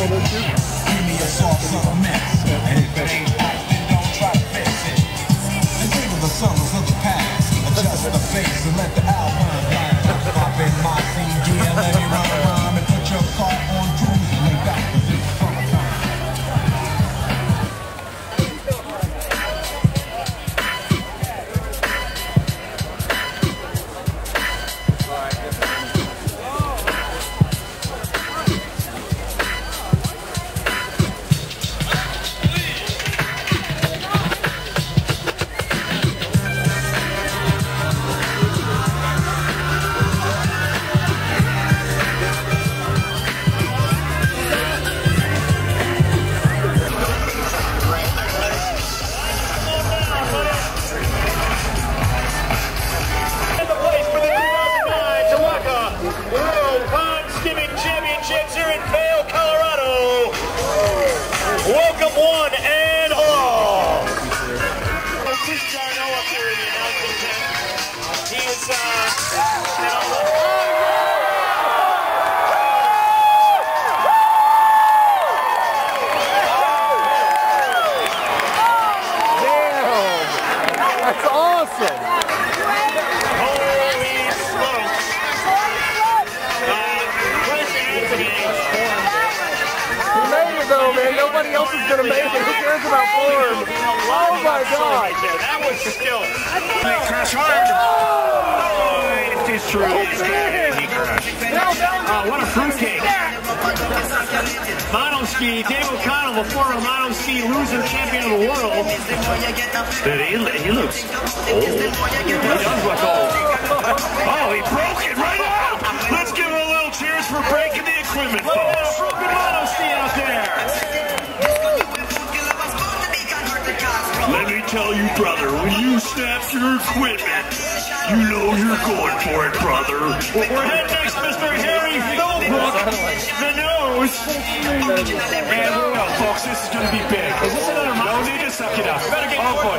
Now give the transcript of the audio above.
Give me a sauce of a mess. Championships here in Vail, Colorado. Welcome one and all. Chris Darno up here in the announcing tent. He is, uh, That's awesome. Though, man. Nobody else is gonna make it. Who cares about Ford? Oh my God. That was still. Crash hard. Oh, it is true. He crashed. Oh, what a fruitcake. Mono ski, Dave O'Connell, the former mono ski losing champion of the world. But he, he looks old. He does look old. Let me tell you, brother, when you snap your equipment, you know you're going for it, brother. We're heading next, Mr. Harry Philbrook, the nose. And who else, folks? This is going to be big. No need to suck it up. Oh boy,